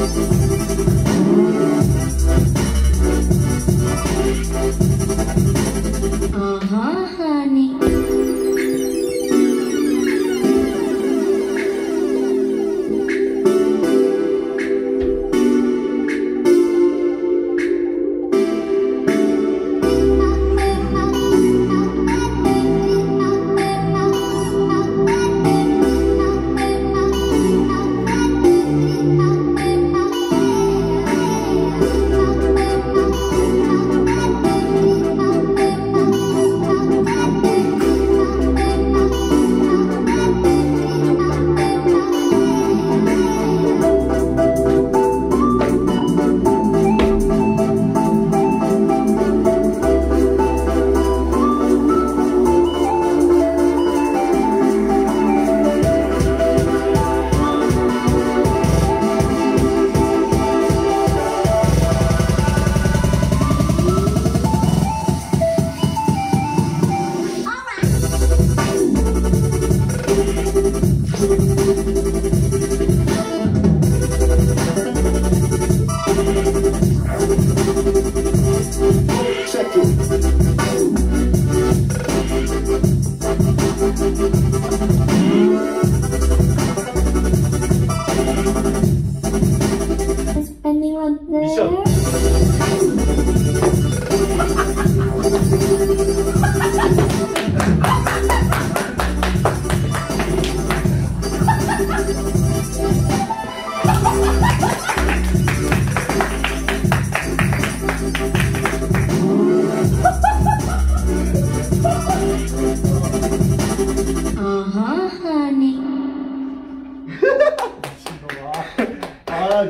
Uh-huh, Uh-huh, honey. Ah,